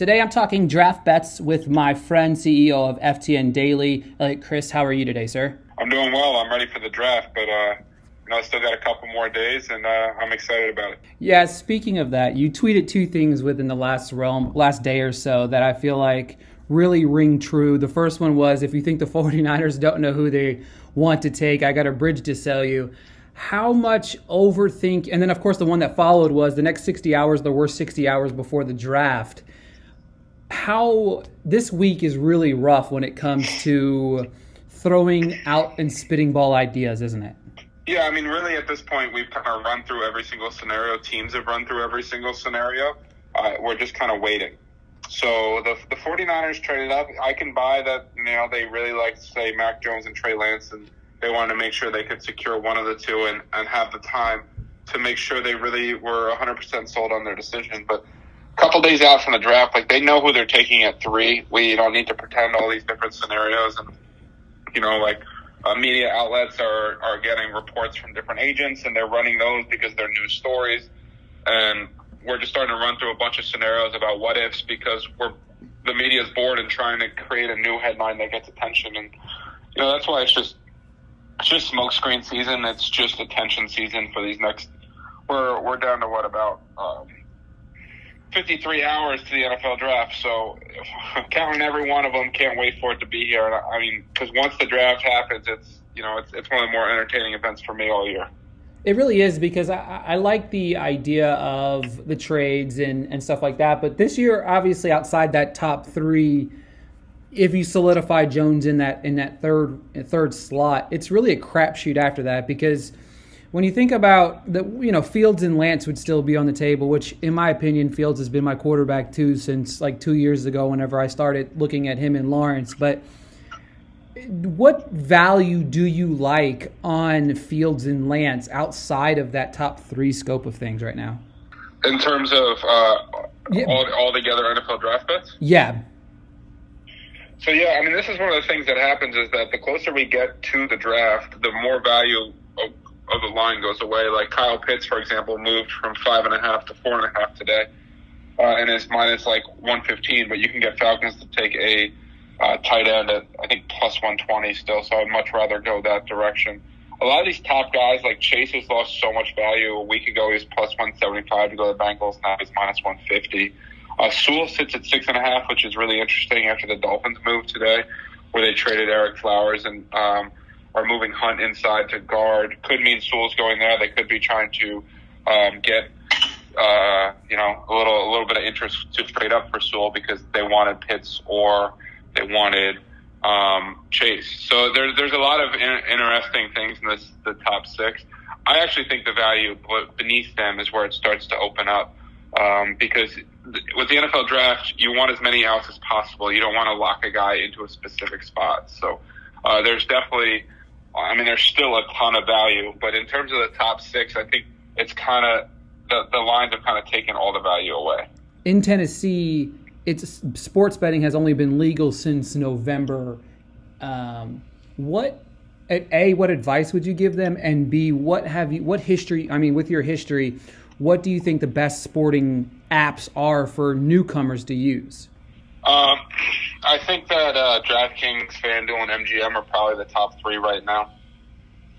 Today I'm talking draft bets with my friend, CEO of FTN Daily, Eliot Crist. How are you today, sir? I'm doing well. I'm ready for the draft, but uh, you know, I still got a couple more days, and uh, I'm excited about it. Yeah. Speaking of that, you tweeted two things within the last realm, last day or so that I feel like really ring true. The first one was if you think the 49ers don't know who they want to take, I got a bridge to sell you how much overthink and then of course the one that followed was the next 60 hours the worst 60 hours before the draft how this week is really rough when it comes to throwing out and spitting ball ideas isn't it? Yeah i mean really at this point we've kind of run through every single scenario. Teams have run through every single scenario. Uh, we're just kind of waiting. So the, the 49ers traded up. I can buy that you know they really like say mac jones and trey lance and they wanted to make sure they could secure one of the two and, and have the time to make sure they really were 100% sold on their decision. But couple days out from the draft, like they know who they're taking at three. We don't need to pretend all these different scenarios. And, you know, like uh, media outlets are, are getting reports from different agents and they're running those because they're news stories. And we're just starting to run through a bunch of scenarios about what ifs because we're the media is bored and trying to create a new headline that gets attention. And, you know, that's why it's just it's just smokescreen season. It's just attention season for these next. We're we're down to what about um, 53 hours to the NFL draft. So counting every one of them, can't wait for it to be here. And I mean, because once the draft happens, it's you know it's it's one of the more entertaining events for me all year. It really is because I, I like the idea of the trades and, and stuff like that. But this year, obviously, outside that top three if you solidify Jones in that in that third third slot, it's really a crapshoot after that because when you think about the you know Fields and Lance would still be on the table, which in my opinion Fields has been my quarterback too since like two years ago whenever I started looking at him and Lawrence. But what value do you like on Fields and Lance outside of that top three scope of things right now? In terms of uh, yeah. all, all together NFL draft bets? Yeah, so yeah, I mean, this is one of the things that happens is that the closer we get to the draft, the more value of, the line goes away. Like Kyle Pitts, for example, moved from five and a half to four and a half today, uh, and his minus like one fifteen. But you can get Falcons to take a uh, tight end at I think plus one twenty still. So I'd much rather go that direction. A lot of these top guys, like Chase, has lost so much value. A week ago, he was plus one seventy five to go to the Bengals. Now he's minus one fifty. Uh, Sewell sits at six and a half, which is really interesting after the Dolphins move today, where they traded Ereck Flowers and um, are moving Hunt inside to guard. Could mean Sewell's going there. They could be trying to um, get uh, you know a little a little bit of interest to trade up for Sewell because they wanted Pitts or they wanted um, Chase. So there's there's a lot of in- interesting things in this the top six. I actually think the value beneath them is where it starts to open up um, because with the NFL draft, you want as many outs as possible. You don't want to lock a guy into a specific spot. So uh, there's definitely, I mean, there's still a ton of value, but in terms of the top six, I think it's kind of the the lines have kind of taken all the value away. In Tennessee, it's sports betting has only been legal since November. Um, what a what advice would you give them and b what have you what history i mean with your history what do you think the best sporting apps are for newcomers to use? Um, I think that uh, DraftKings, FanDuel, and MGM are probably the top three right now.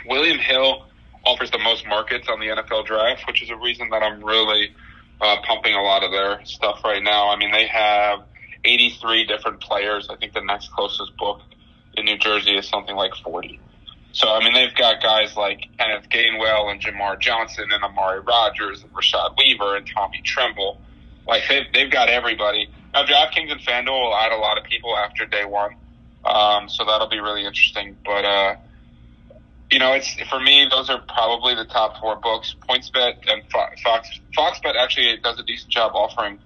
William Hill offers the most markets on the NFL draft, which is a reason that I'm really uh, pumping a lot of their stuff right now. I mean, they have 83 different players. I think the next closest book in New Jersey is something like 40. So I mean, they've got guys like Kenneth Gainwell and Jamar Johnson and Amari Rogers and Rashad Weaver and Tommy Tremble. Like they've they've got everybody. Now DraftKings and FanDuel will add a lot of people after day one, um, so that'll be really interesting. But uh, you know, it's for me those are probably the top four books. PointsBet and Fox FoxBet actually does a decent job offering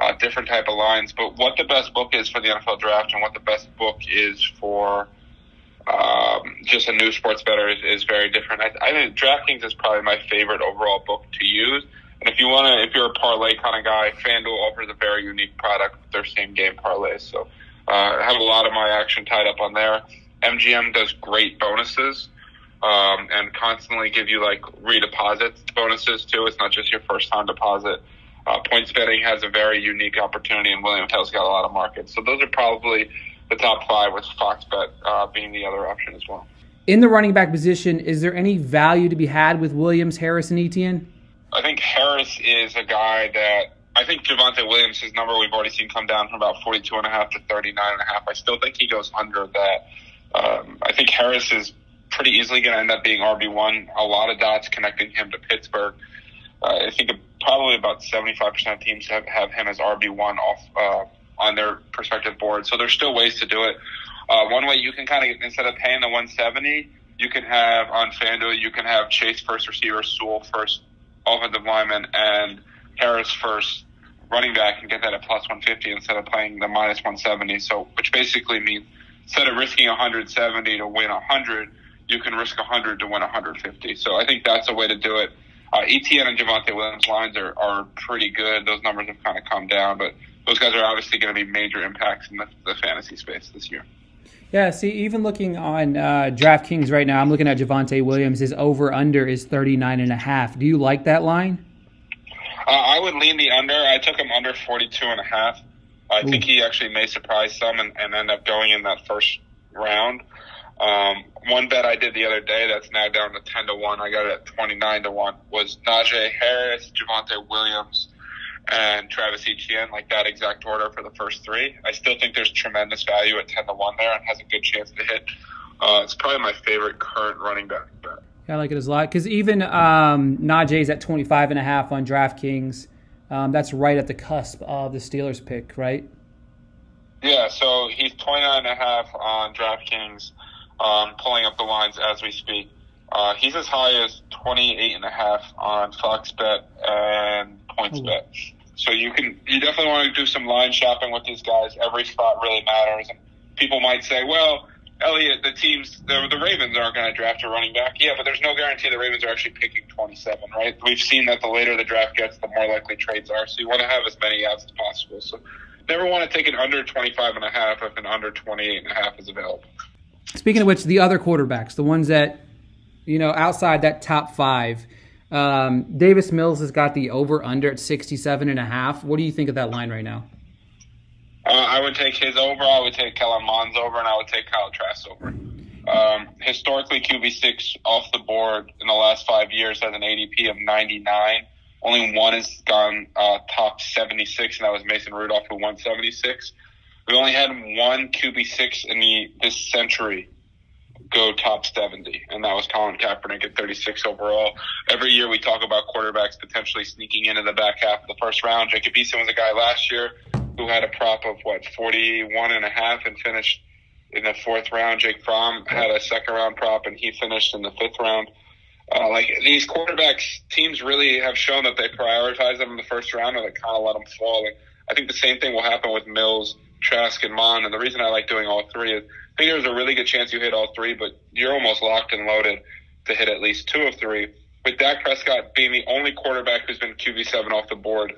uh, different type of lines. But what the best book is for the NFL draft and what the best book is for um, just a new sports better is, is very different. I, I think DraftKings is probably my favorite overall book to use. And if you want to, if you're a parlay kind of guy, FanDuel offers a very unique product with their same game parlays. So uh, I have a lot of my action tied up on there. MGM does great bonuses um, and constantly give you like redeposit bonuses too. It's not just your first time deposit. Uh, PointsBetting has a very unique opportunity, and William Hill's got a lot of markets. So those are probably the top five, with Fox Bet uh, being the other option as well. In the running back position, is there any value to be had with Williams, Harris, and Etienne? I think Harris is a guy that I think Javonte Williams, his number we've already seen come down from about 42 and a half to 39 and a half. I still think he goes under that. Um, I think Harris is pretty easily going to end up being RB1. A lot of dots connecting him to Pittsburgh. Uh, I think probably about 75% of teams have, have him as RB1 off uh, on their prospective board. So there's still ways to do it. Uh, one way you can kind of, instead of paying the 170, you can have on FanDuel, you can have Chase first receiver, Sewell first offensive lineman, and Harris first running back and get that at plus 150 instead of playing the minus 170. So, which basically means instead of risking 170 to win 100, you can risk 100 to win 150. So I think that's a way to do it. Uh, Etienne and Javonte Williams lines are, are pretty good. Those numbers have kind of come down, but those guys are obviously going to be major impacts in the, the fantasy space this year. Yeah, see, even looking on uh, DraftKings right now, I'm looking at Javonte Williams. His over under is 39 and a half. Do you like that line? Uh, I would lean the under. I took him under 42 and a half. I Ooh. think he actually may surprise some and, and end up going in that first round. Um, one bet I did the other day that's now down to 10 to 1, I got it at 29 to 1, was Najee Harris, Javonte Williams, and Travis Etienne, like that exact order for the first three. I still think there's tremendous value at 10 to 1 there and has a good chance to hit. Uh, it's probably my favorite current running back bet. Yeah, I like it as a lot because even um, Najee's at 25 and a half on DraftKings. Um, that's right at the cusp of the Steelers pick, right? Yeah, so he's 29 and a half on DraftKings, um, pulling up the lines as we speak. Uh, he's as high as 28 and a half on Fox Bet and PointsBet. So you can, you definitely want to do some line shopping with these guys. Every spot really matters. And people might say, well, Eliot, the teams, the, the Ravens aren't going to draft a running back. Yeah, but there's no guarantee the Ravens are actually picking 27, right? We've seen that the later the draft gets, the more likely trades are. So you want to have as many outs as possible. So never want to take an under 25 and a half if an under 28 and a half is available. Speaking of which, the other quarterbacks, the ones that, you know, outside that top five, um, Davis Mills has got the over under at 67 and a half. What do you think of that line right now? Uh, I would take his over. I would take Kellen over, and I would take Kyle Trask over. Um, historically, QB6 off the board in the last five years has an ADP of 99. Only one has gone uh, top 76, and that was Mason Rudolph, who won 76. We only had one QB6 in the this century go top 70, and that was Colin Kaepernick at 36 overall. Every year we talk about quarterbacks potentially sneaking into the back half of the first round. Jacob Eason was a guy last year who had a prop of what 41 and a half and finished in the fourth round. Jake Fromm had a second round prop and he finished in the fifth round. Uh, like these quarterbacks, teams really have shown that they prioritize them in the first round and they kind of let them fall. And I think the same thing will happen with Mills, Trask, and Mond. And the reason I like doing all three is I think there's a really good chance you hit all three, but you're almost locked and loaded to hit at least two of three. With Dak Prescott being the only quarterback who's been QB7 off the board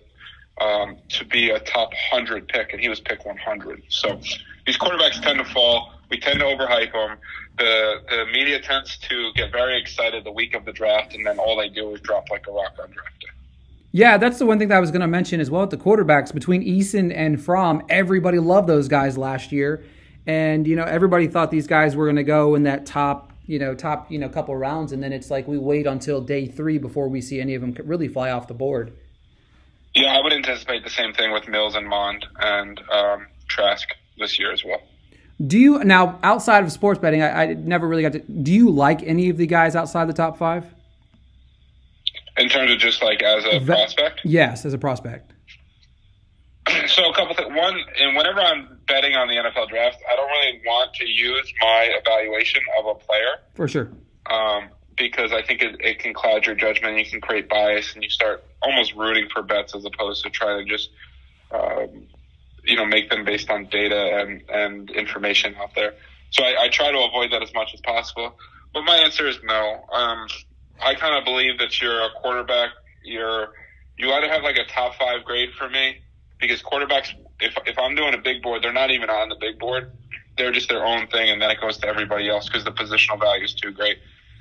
um, to be a top 100 pick, and he was pick 100. So these quarterbacks tend to fall. We tend to overhype them. The the media tends to get very excited the week of the draft, and then all they do is drop like a rock on draft day. Yeah, that's the one thing that I was going to mention as well with the quarterbacks. Between Eason and Fromm, everybody loved those guys last year. And, you know, everybody thought these guys were going to go in that top, you know, top, you know, couple rounds. And then it's like we wait until day three before we see any of them really fly off the board. Yeah, I would anticipate the same thing with Mills and Mond and um, Trask this year as well. Do you now outside of sports betting? I, I, never really got to. Do you like any of the guys outside the top five? In terms of just like as a prospect? Yes, as a prospect. So a couple things. One, and whenever I'm betting on the NFL draft, I don't really want to use my evaluation of a player. For sure. Um, because I think it, it can cloud your judgment. You can create bias, and you start almost rooting for bets as opposed to trying to just, um, you know, make them based on data and, and information out there. So I, I try to avoid that as much as possible. But my answer is no. Um, I kind of believe that you're a quarterback. You're you either have like a top five grade for me because quarterbacks. If if I'm doing a big board, they're not even on the big board. They're just their own thing, and then it goes to everybody else because the positional value is too great.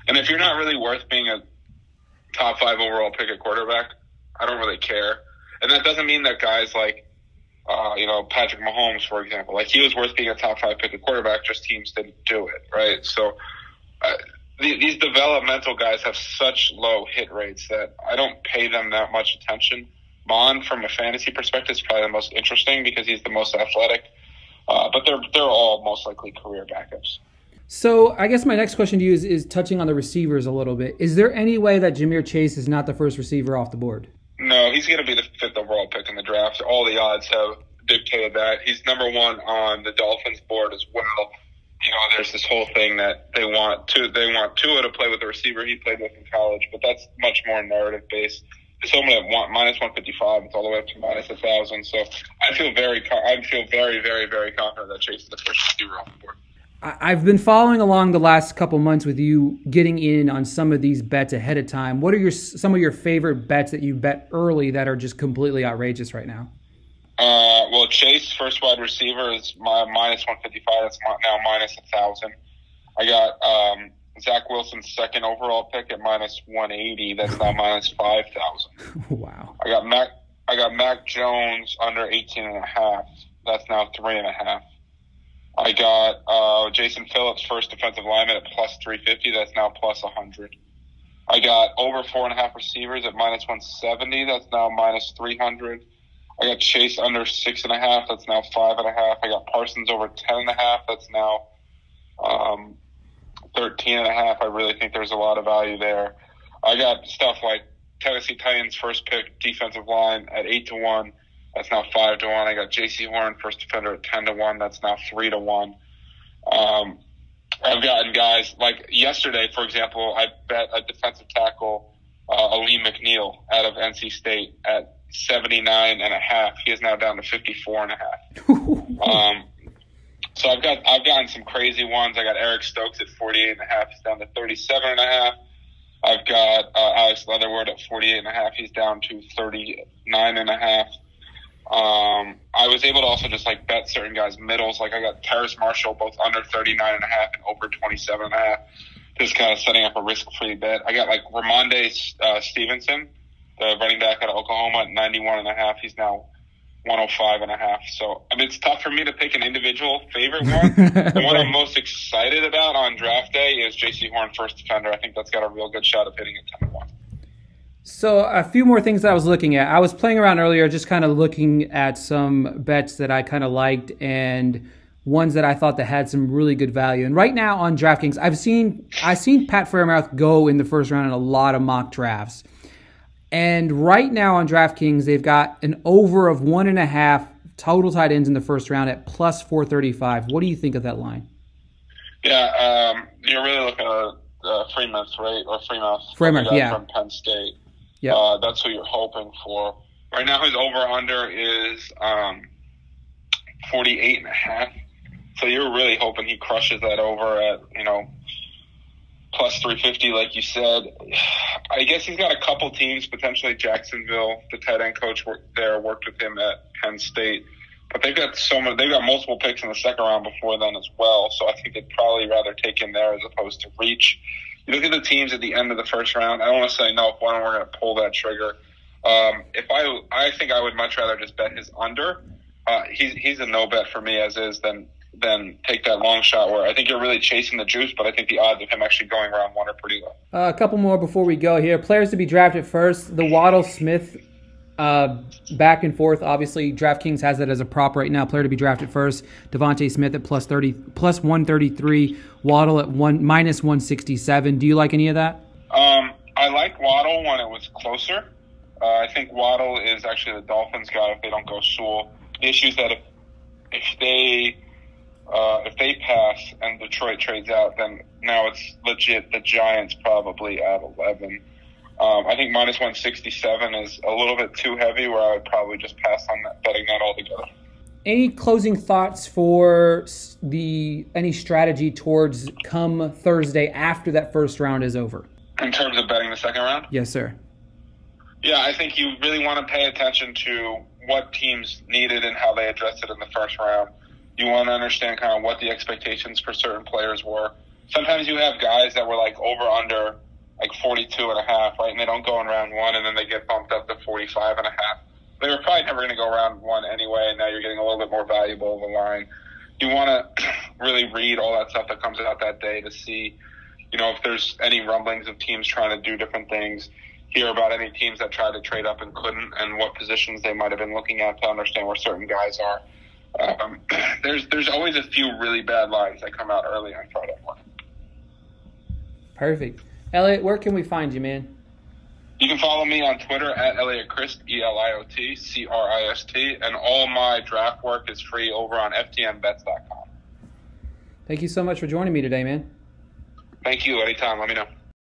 And if you're not really worth being a top five overall pick at quarterback, I don't really care. and that doesn't mean that guys like, uh, you know, Patrick Mahomes, for example, like he was worth being a top five pick at quarterback, just teams didn't do it, right? So. Uh, these developmental guys have such low hit rates that I don't pay them that much attention. Mond, from a fantasy perspective, is probably the most interesting because he's the most athletic. Uh, but they're they're all most likely career backups. So I guess my next question to you is, is touching on the receivers a little bit. Is there any way that Ja'Marr Chase is not the first receiver off the board? No, he's going to be the fifth overall pick in the draft. All the odds have dictated that. He's number one on the Dolphins board as well you know, there's this whole thing that they want to they want Tua to play with the receiver he played with in college, but that's much more narrative based. It's only at one, minus 155. It's all the way up to minus a thousand. So I feel very I feel very very very confident that Chase is the first receiver off the board. I've been following along the last couple months with you getting in on some of these bets ahead of time. What are your some of your favorite bets that you bet early that are just completely outrageous right now? Uh, well, Chase, first wide receiver, is my minus 155. That's now minus 1,000. I got um, Zach Wilson's second overall pick at minus 180. That's now minus 5,000. Wow. I got Mac. I got Mac Jones under 18 and a half. That's now three and a half. I got uh, Jaelan Phillips, first defensive lineman at plus 350. That's now plus 100. I got over four and a half receivers at minus 170. That's now minus 300. I got Chase under six and a half. That's now five and a half. I got Parsons over ten and a half. That's now um, 13 and a half. I really think there's a lot of value there. I got stuff like Tennessee Titans first pick defensive line at eight to one. That's now five to one. I got Jaycee Horn first defender at ten to one. That's now three to one. Um, I've gotten guys like yesterday, for example, I bet a defensive tackle, uh, Alim McNeill out of NC State at 79 and a half. He is now down to 54 and a half. um, so I've got I've gotten some crazy ones. I got Eric Stokes at 48 and a half. He's down to 37 and a half. I've got uh, Alex Leatherwood at 48 and a half. He's down to 39 and a half. Um, I was able to also just like bet certain guys middles. Like I got Terrace Marshall both under 39 and a half and over 27 and a half. Just kind of setting up a risk free bet. I got like Rhamondre uh, Stevenson the running back out of Oklahoma at 91 and a half. He's now 105 and a half. So I mean, it's tough for me to pick an individual favorite one. the one I'm most excited about on draft day is Jaycee Horn, first defender. I think that's got a real good shot of hitting a 10 1. So a few more things that I was looking at. I was playing around earlier, just kind of looking at some bets that I kind of liked and ones that I thought that had some really good value. And right now on DraftKings, I've seen I've seen Pat Freiermuth go in the first round in a lot of mock drafts. And right now on DraftKings, they've got an over of one and a half total tight ends in the first round at plus 435. What do you think of that line? Yeah, um, you're really looking at uh, Freiermuth, right? Or Freiermuth. Freiermuth, yeah. From Penn State. Yeah. Uh, that's who you're hoping for. Right now, his over under is um, 48 and a half. So you're really hoping he crushes that over at, you know, plus 350, like you said. I guess he's got a couple teams, potentially Jacksonville, the tight end coach worked there, worked with him at Penn State. But they've got so many, they've got multiple picks in the second round before then as well. So I think they'd probably rather take him there as opposed to reach. You look at the teams at the end of the first round. I don't want to say no, when we're going to pull that trigger. Um, if I, I think I would much rather just bet his under. Uh, he's he's a no bet for me as is than than take that long shot where I think you're really chasing the juice, but I think the odds of him actually going around one are pretty low. Uh, a couple more before we go here. Players to be drafted first. The Waddle Smith uh, back and forth. Obviously, DraftKings has that as a prop right now. Player to be drafted first. DeVonta Smith at plus thirty, plus one thirty three. Waddle at one minus one sixty seven. Do you like any of that? Um, I like Waddle when it was closer. Uh, I think Waddle is actually the Dolphins guy if they don't go Sewell. The issue is that if if they uh, if they pass and Detroit trades out, then now it's legit the Giants probably at 11. Um, I think minus 167 is a little bit too heavy where I would probably just pass on that, betting that altogether. Any closing thoughts for the any strategy towards come Thursday after that first round is over? In terms of betting the second round? Yes, sir. Yeah, I think you really want to pay attention to what teams needed and how they addressed it in the first round you want to understand kind of what the expectations for certain players were. Sometimes you have guys that were like over under like 42 and a half, right? And they don't go in round one and then they get bumped up to 45 and a half. they were probably never going to go around one anyway, and now you're getting a little bit more valuable of a line. You want to really read all that stuff that comes out that day to see, you know, if there's any rumblings of teams trying to do different things. Hear about any teams that tried to trade up and couldn't, and what positions they might have been looking at to understand where certain guys are. Um, there's there's always a few really bad lines that come out early on Friday morning. Perfect, Eliot. Where can we find you, man? You can follow me on Twitter at Eliot Crist, E L I O T C R I S T, and all my draft work is free over on FTNBets.com. Thank you so much for joining me today, man. Thank you. Anytime. Let me know.